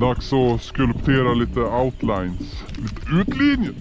Dags att skulptera lite outlines. Lite utlinjer.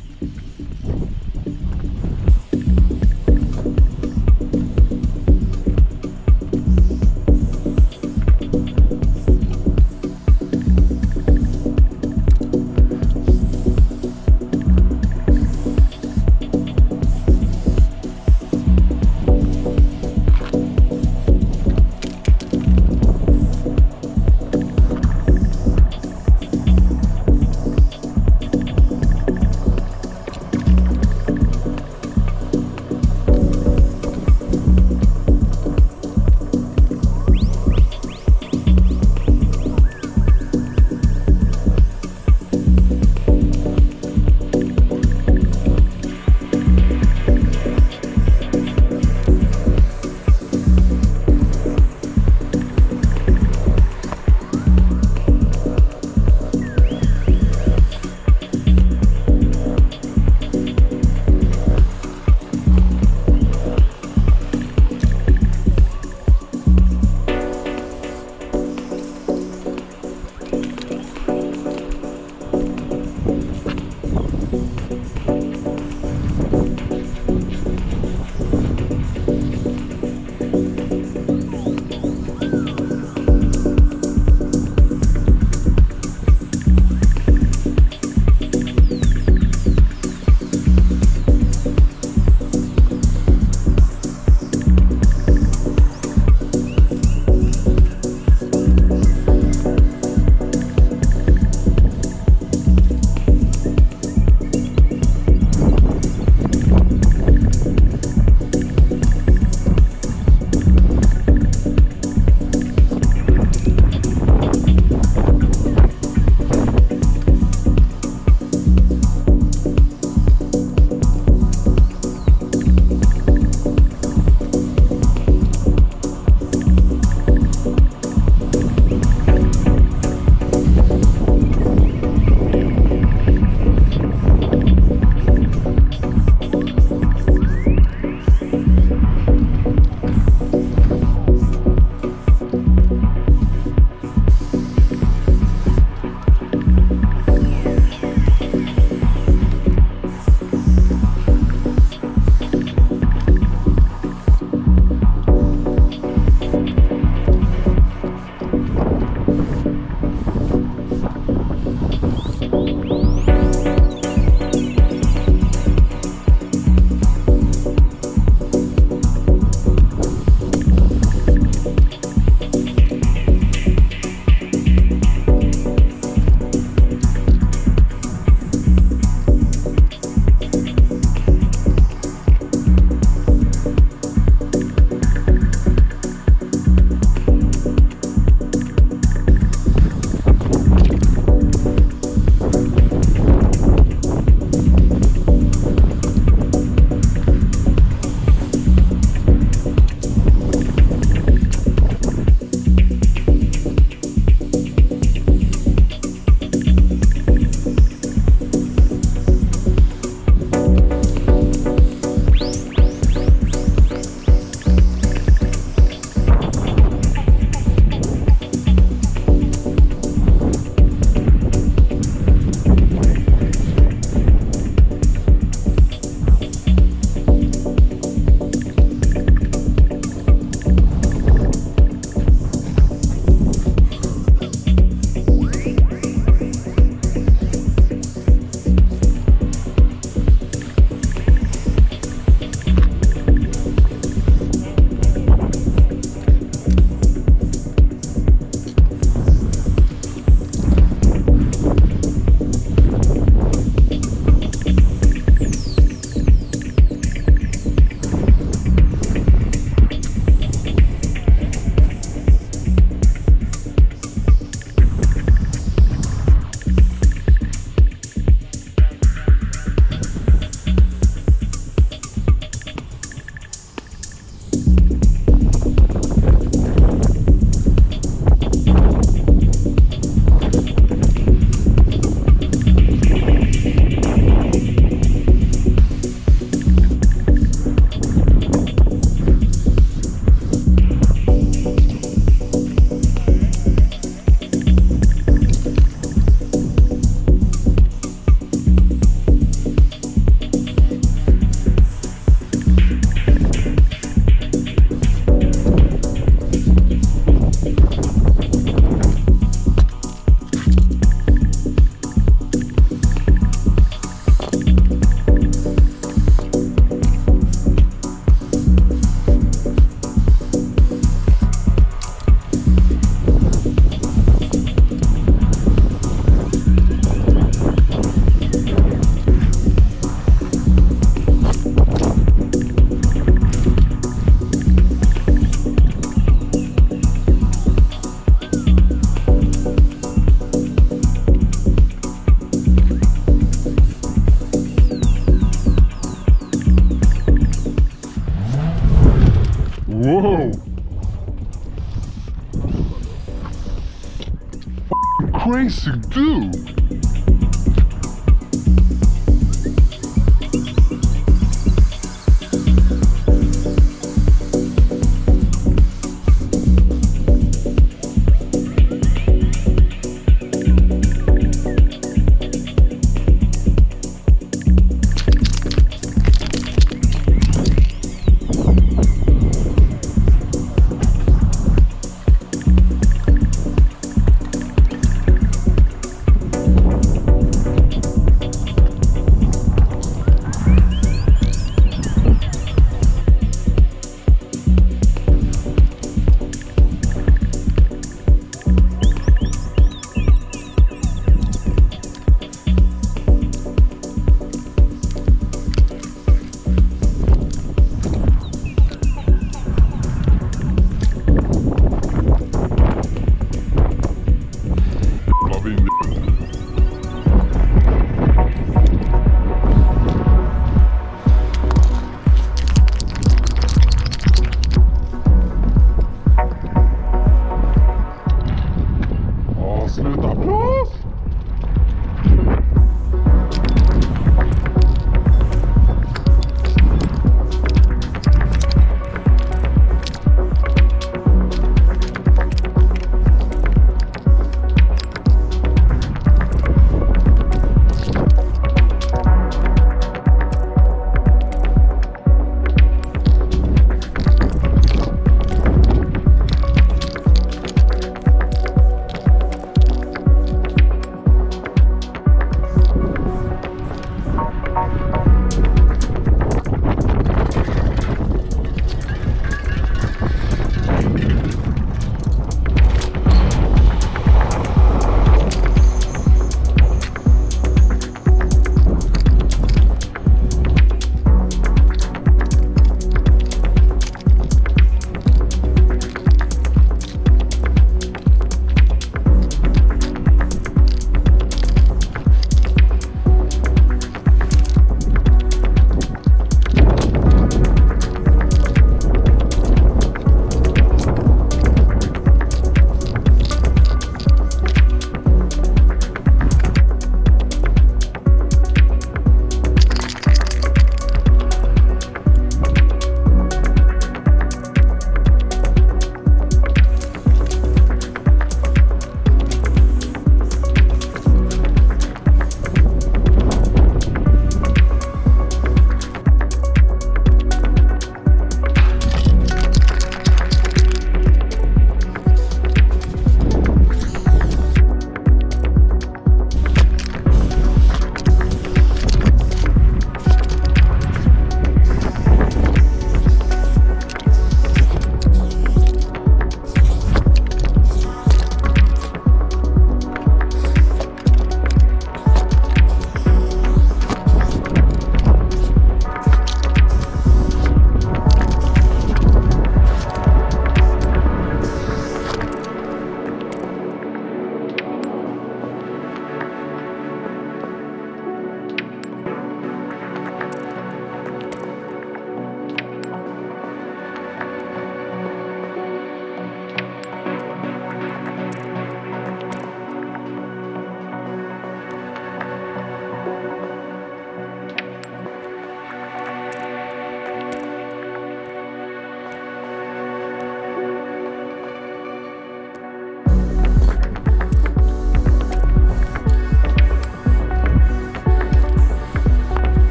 pranks to do.